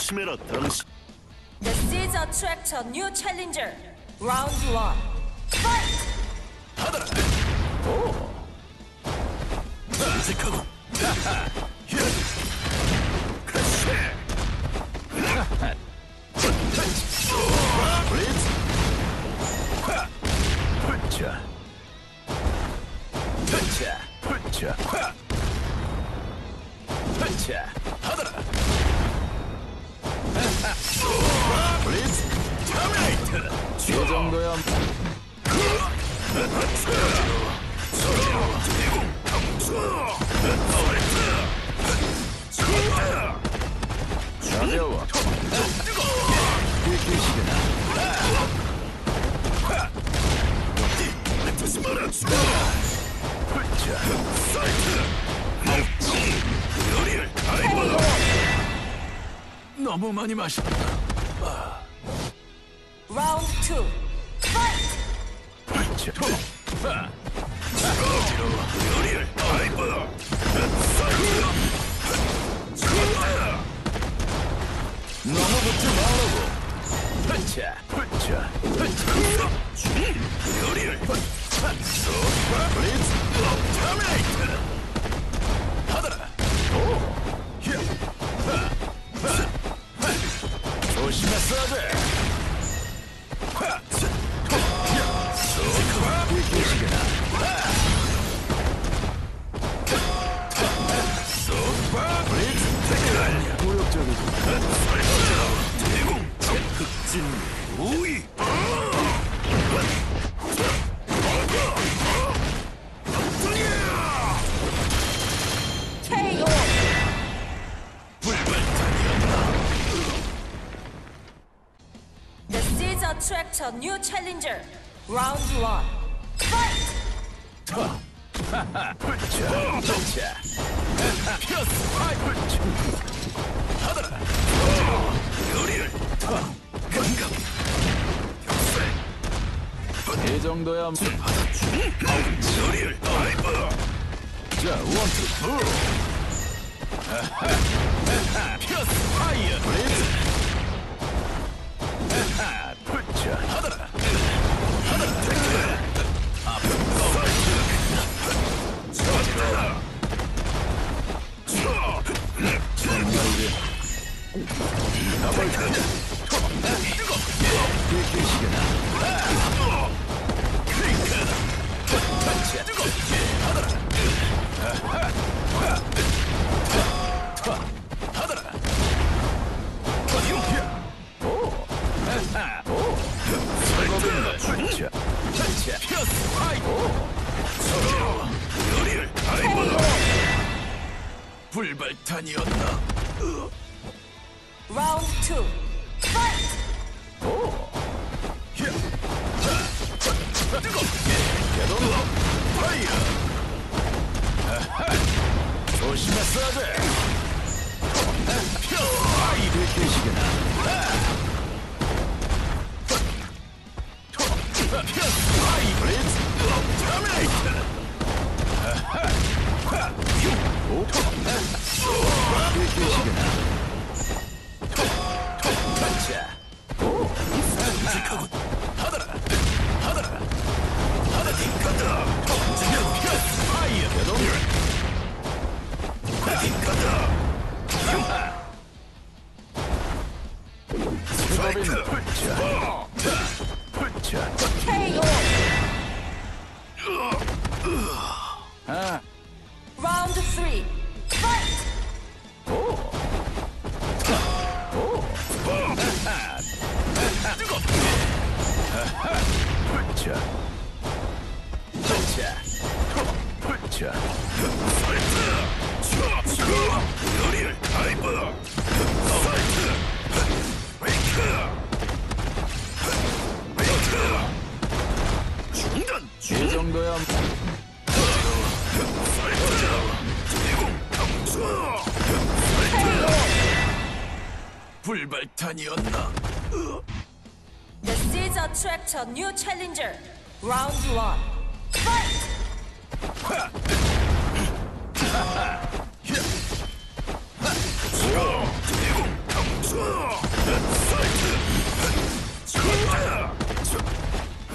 힘을 The Caesar Tractor New Challenger Round 1 Fight! 받아라! 오! 끔찍하고! 자, 자, 자, 자, 자. 너무 많이 마셨다. Round two. go! new challenger. Round one. 불발탄이었나? Round two. Fight! Oh. Yeah. Fire! 押しますわぜ。はい、でけしげな。 훌쳐 훌쳐 훌쳐 살트 타이브. 불발탄이었나? Always attract a new challenger. Round one. Fight!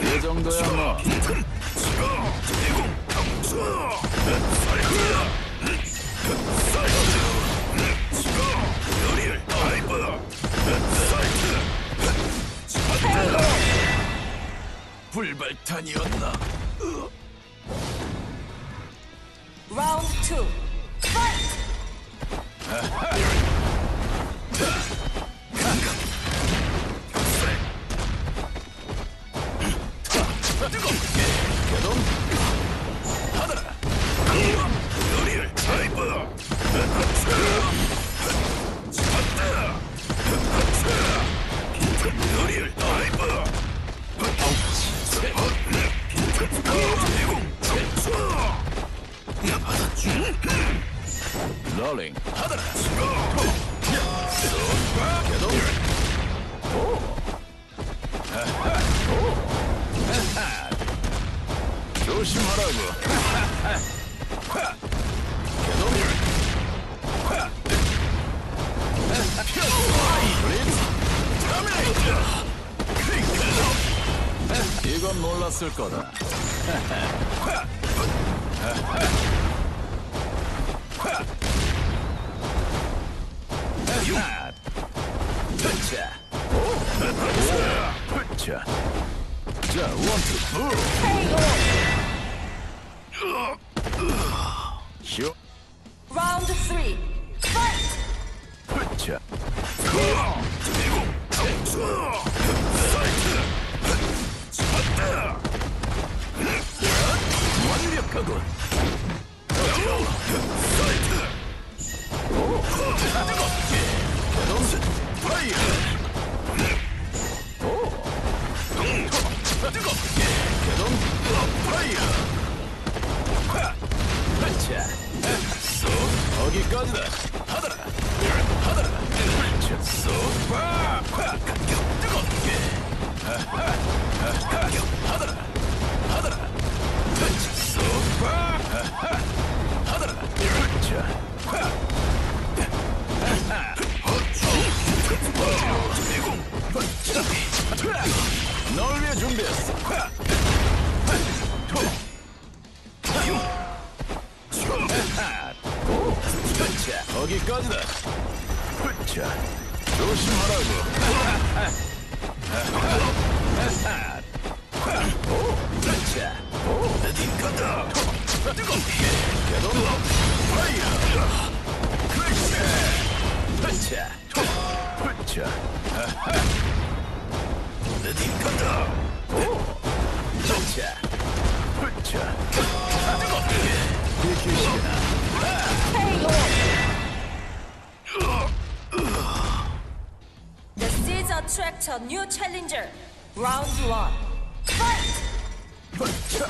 이 정도야 뭐. 불발탄이었나 하더라, 하더라. 자, 쏙 파, 파, 뜨겁게. 하더라, 하더라. 자, 쏙 파, 하더라. 자. 널 위해 준비했어. 자, 거기까지다. 자, 조심하라고. 자, 어디 간다. 뜨겁게 개동 파이어. 그렇지. 자, 자, 어디 간다. 자, 자, 뜨겁게. 비키시게나. The attract a new challenger. Round one. Fight! 자,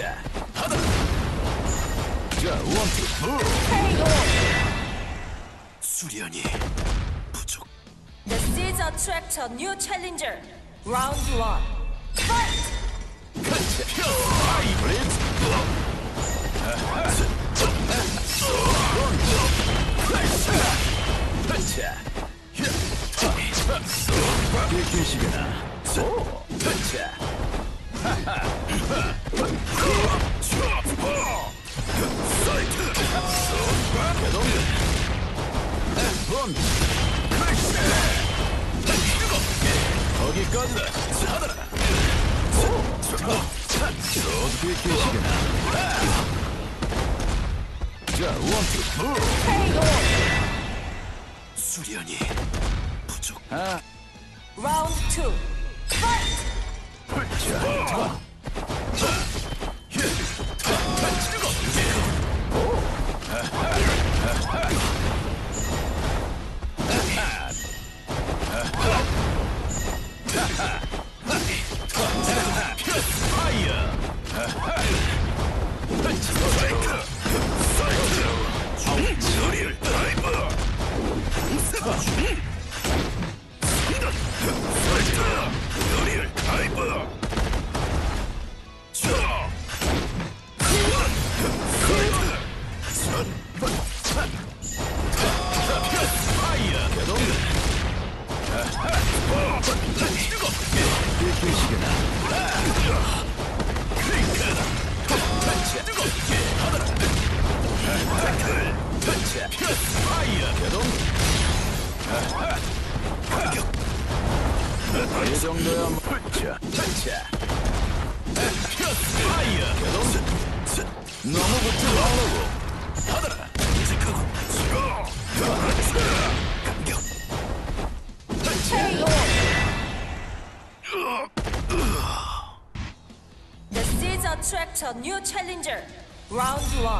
자, 원투. KO. 수련이 부족. This is a tractor new challenger. Round one. Fight. 비키시게나. 오, 자, 사이트. 원. 거기까지. 하더라. 비키시게나. 자, 원투. KO. 수련이 부족. 아, Round two. Fight. 자, 스트라이크. 사이트. 요리를 드라이브. 사이트. 요 Round two. Fight! 라이브. Ugh. New challenger. Round one.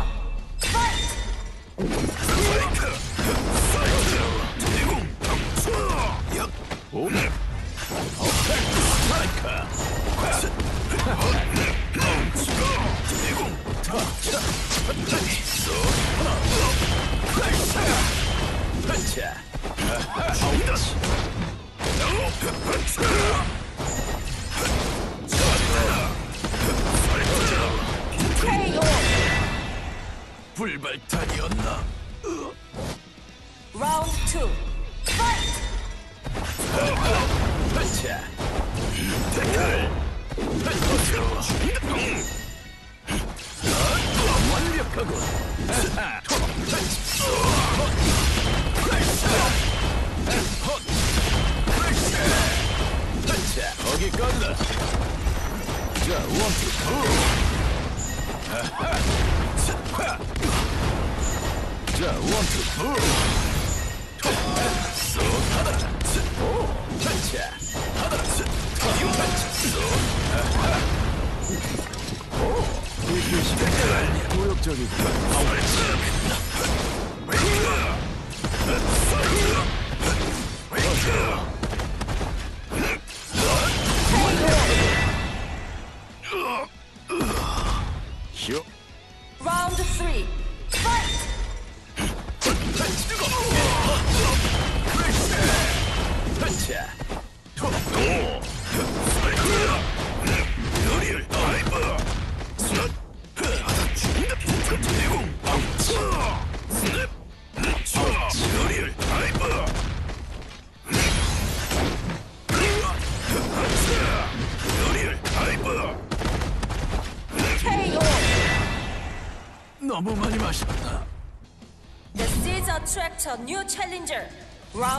覚悟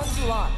Vamos lá.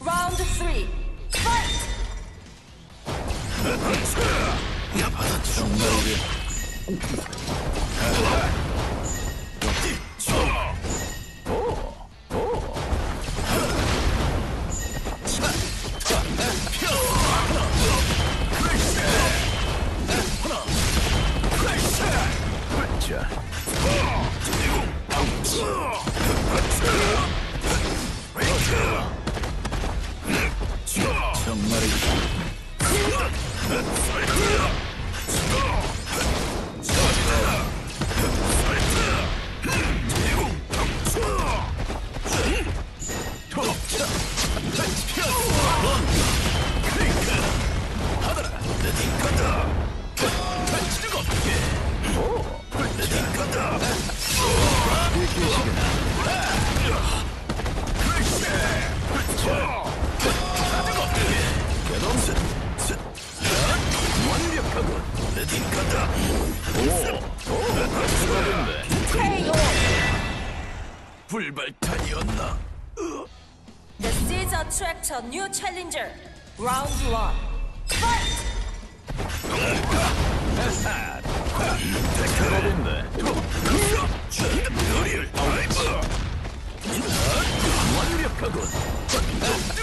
Round three, fight! Another.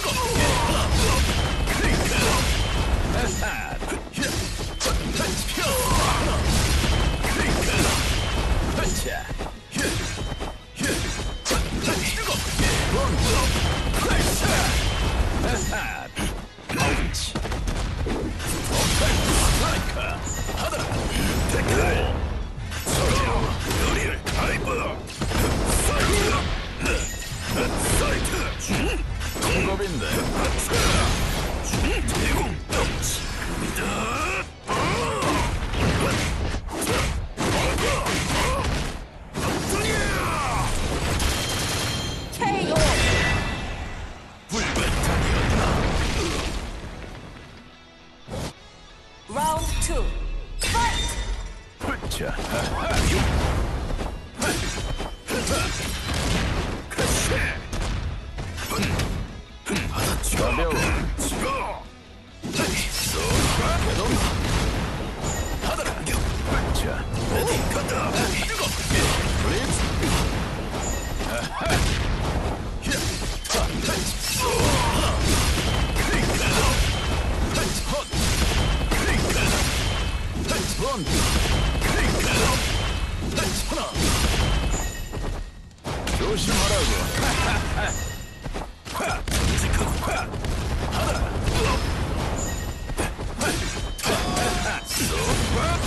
조심하라고.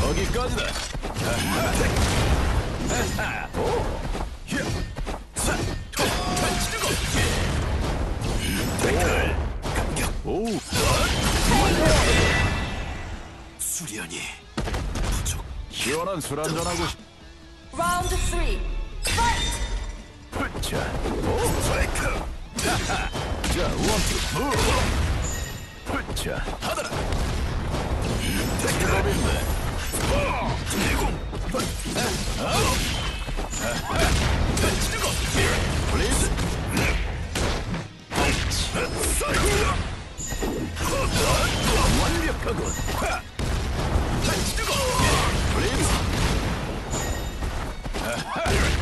거기까지다. 오, 수련이 부족 시원한 술 한잔하고 싶. Round three. Fight. 자, 스트라이크 자, 원투. 자, 하더라. 작업인데. 대공 블리츠. 사이트 완벽하군. 블리 Yeah.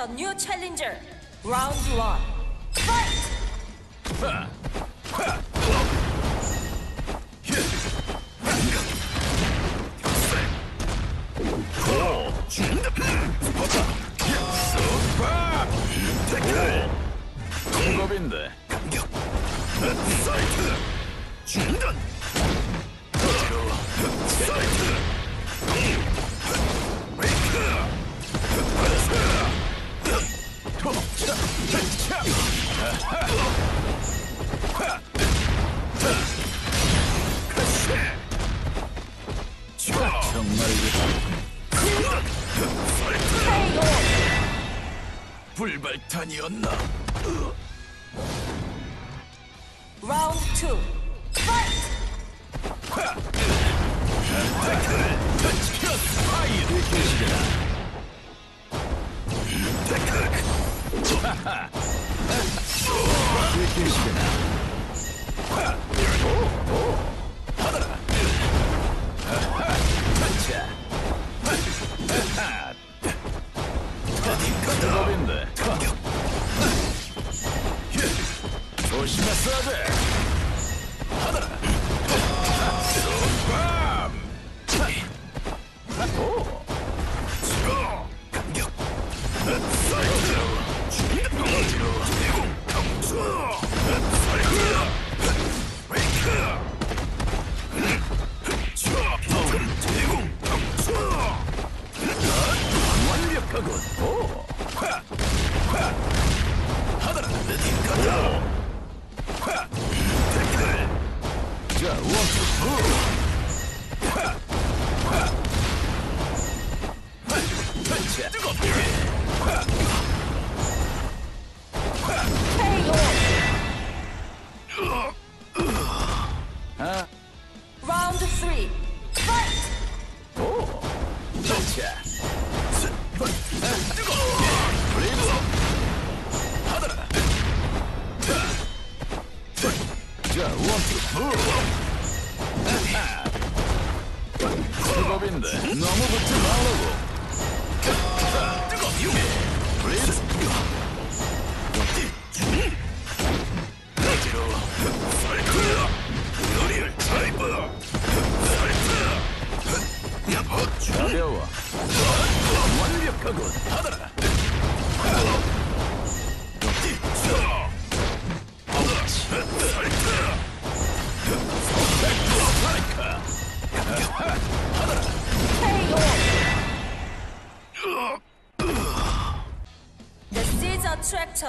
A new challenger. Round one. Fight.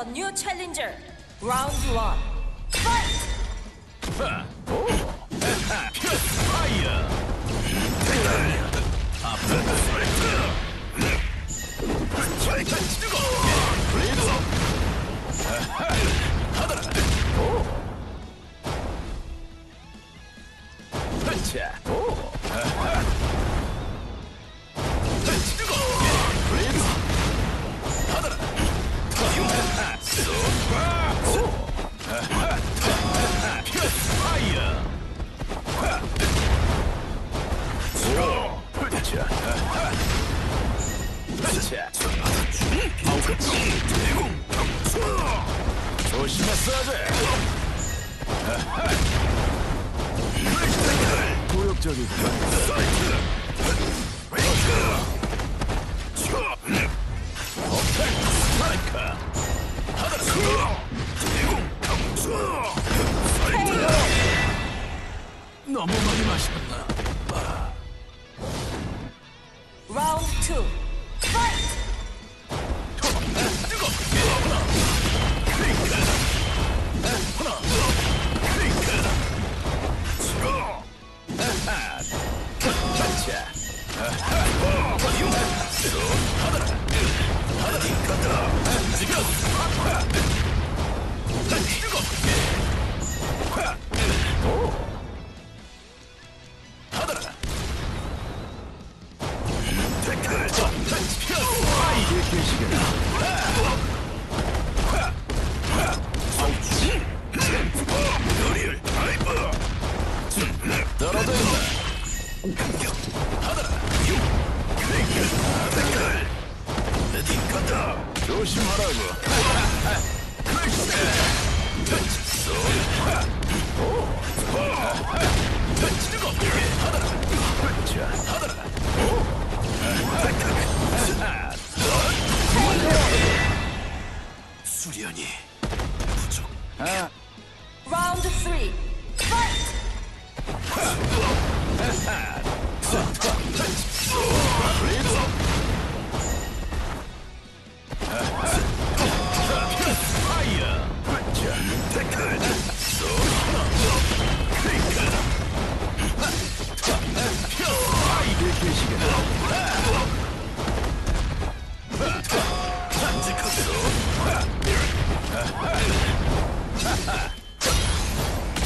A new challenger. Round 1. Fight. 파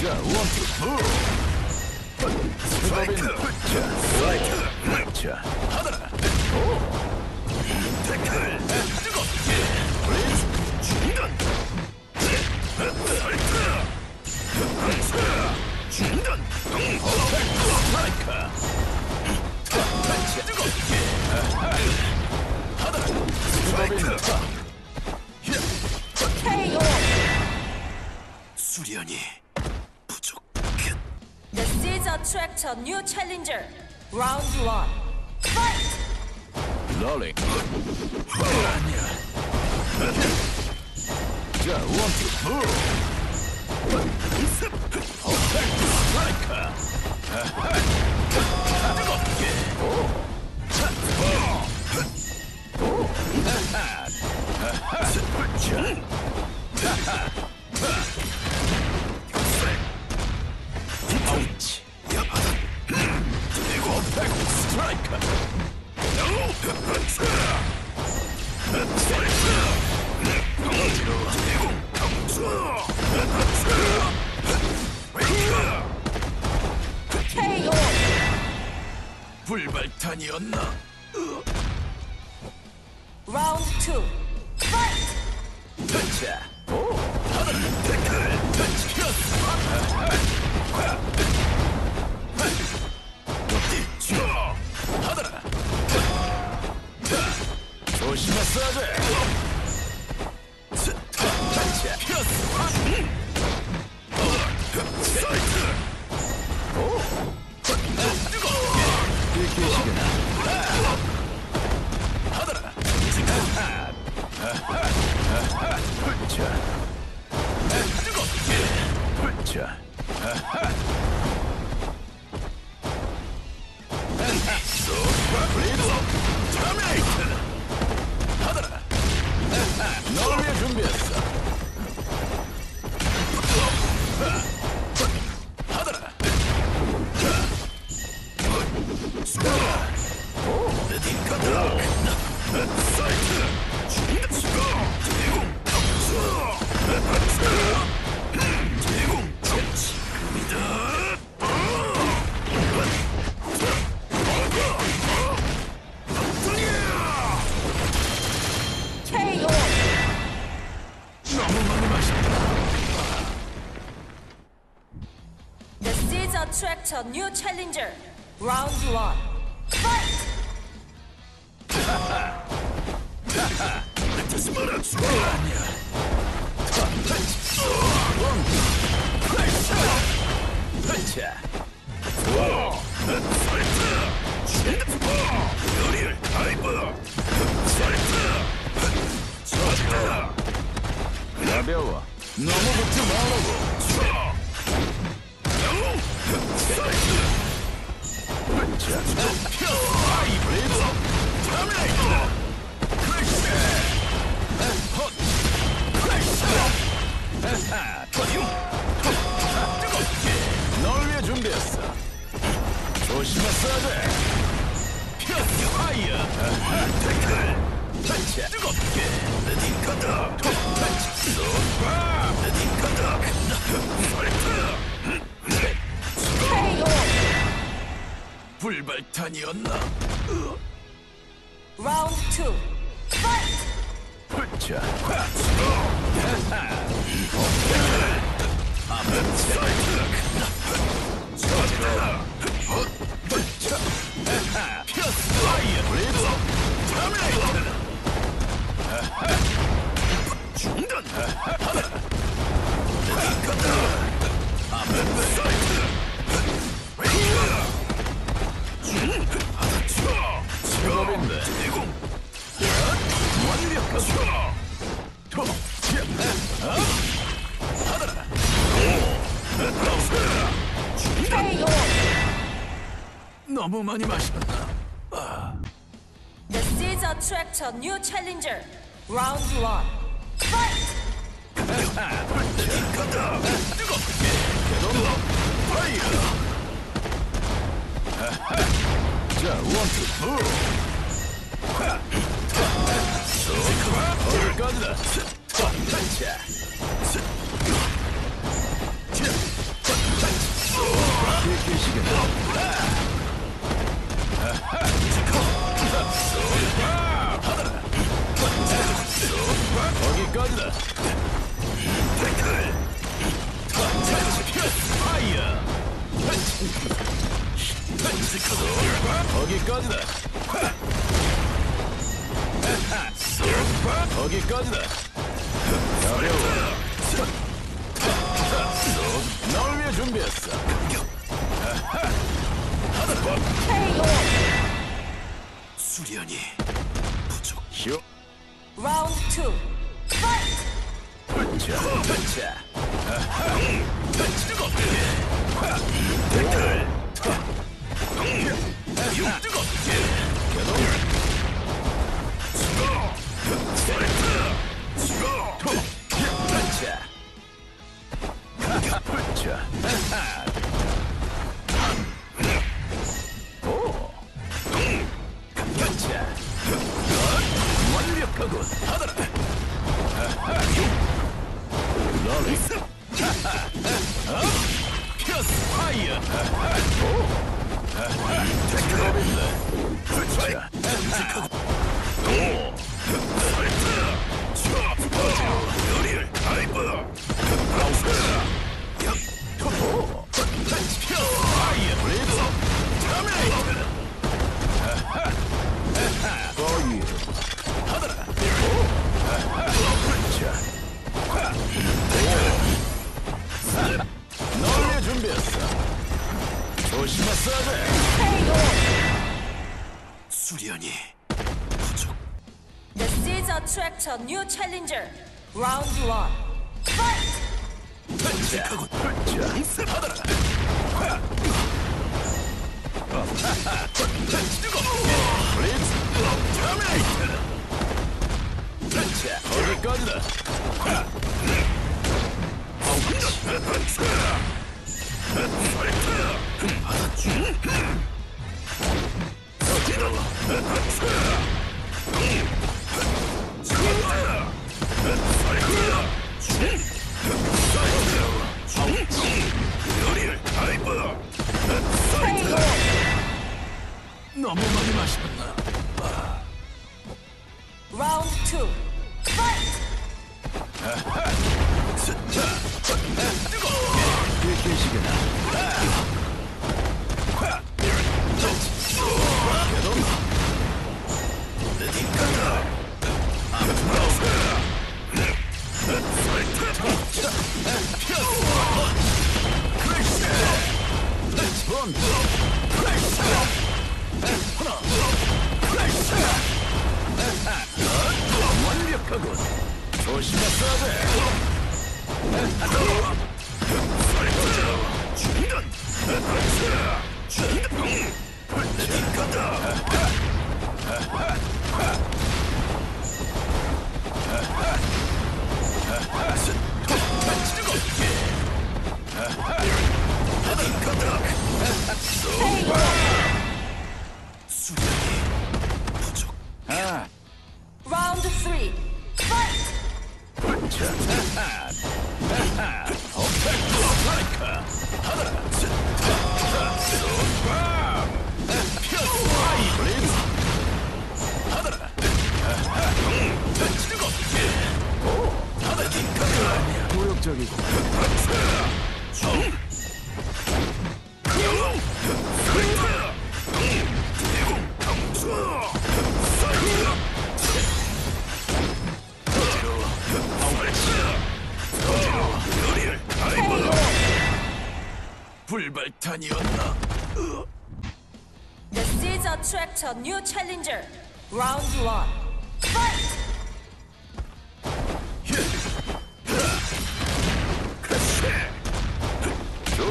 자, 원 투, 스트라이크 자, 스트라이크 자, 하더라. 태클 뜨겁게 중단 스트라이크 중단 스트라이크. 뜨겁게. 하더라. 스트라이크 KO! 수련이 Let's attract a new challenger. Round one. Fight! Lolly. Melania. Yeah, want to move. Okay, striker. Oh. Oh. Oh. 불발탄이었나? 자, 오, 하늘 태클, new challenger. Round one. 준비했어. 조심했어야 돼. 불발탄이었나? Round two. Fight! 자, 중단 제법인데 완벽하다 너무 많이 마셨다 The seas attract a new challenger Round 1 Fight! 뜨겁게 뜨겁게 파이어 자, 원투, 투! 간다! 거기까지다! 태클! 파이어! 거기까지다. 거기까지다. 가벼워. 널 위해 준비했어. 수련이 부족해요. 라운드 2. 파이트! 자, 자. 아하. 뜨겁게. 들 Ha ha! 飲まました。 이상적이고 불발탄이었나? The Caesar tracked a new challenger. Round one. Fight!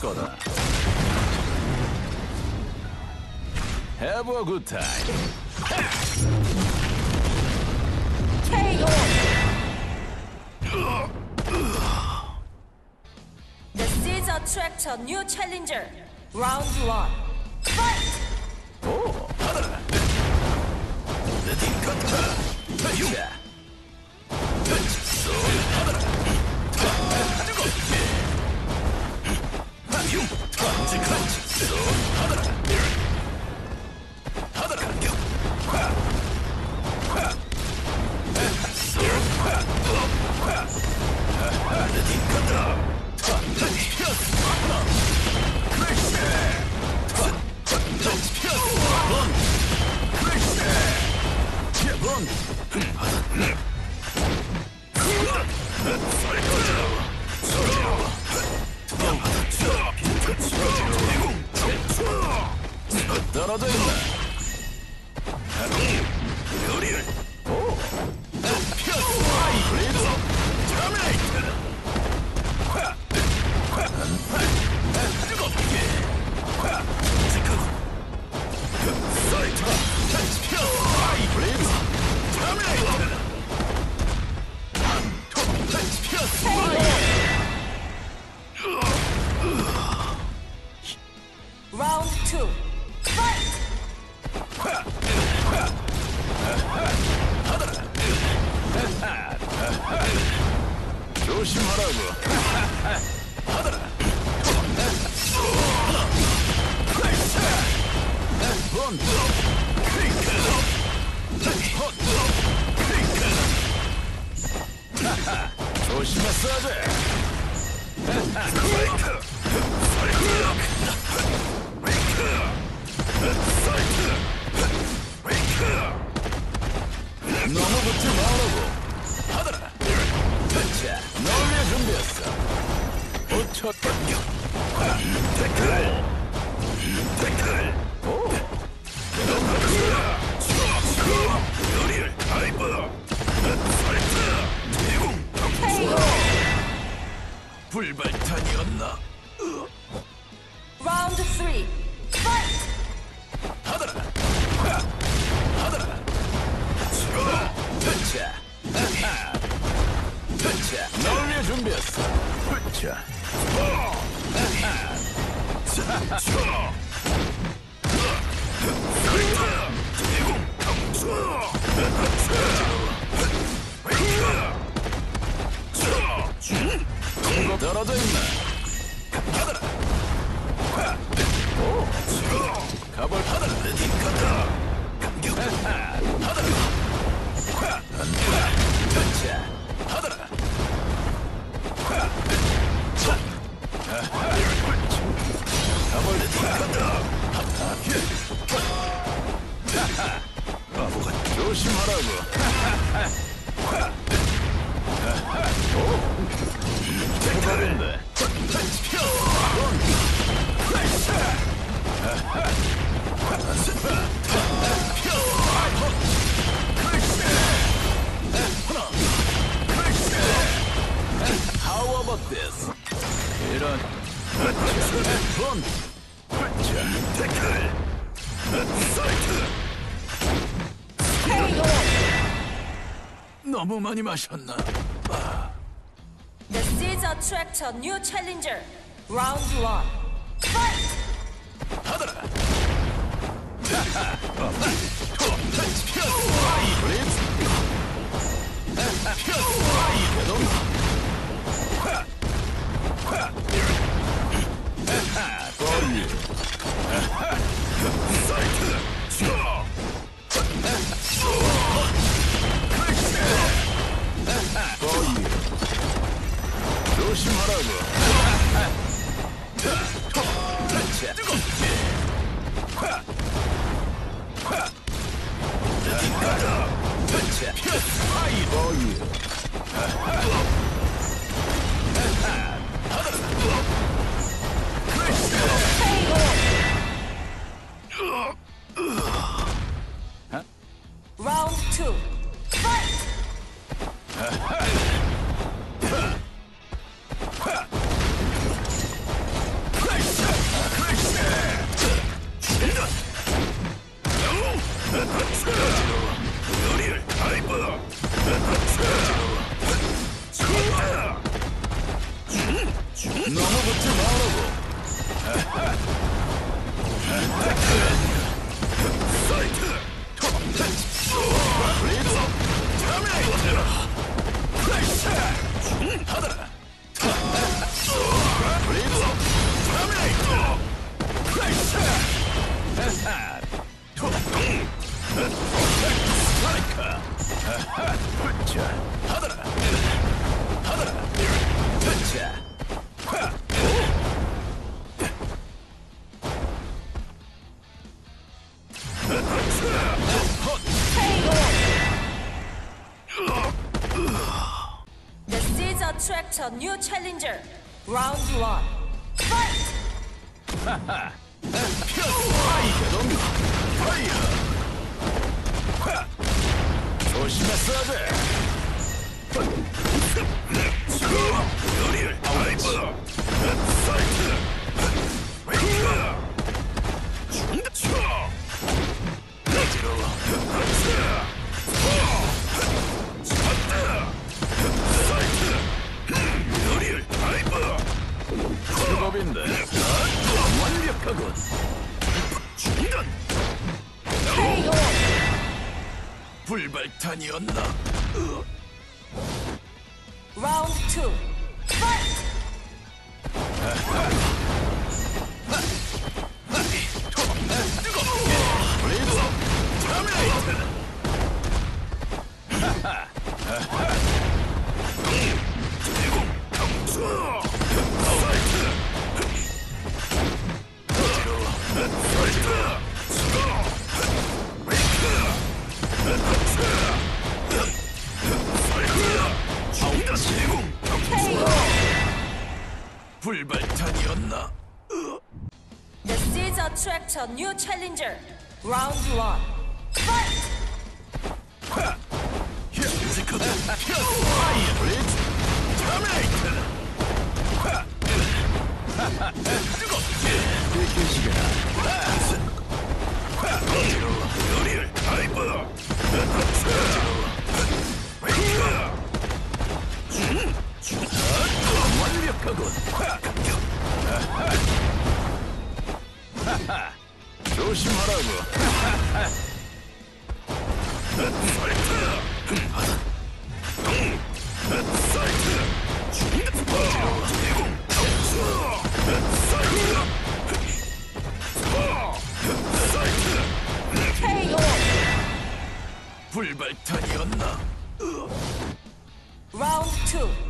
거다. Have a good time. KO. This tractor new challenger. Round one. Fight. Oh, How about this? Here on. 너무 많이 마셨나? The seeds attract a new challenger. Round one. Fight! 하더라. Oh yeah. んだ 조심하라고. 불발탄이었나? 라운드 2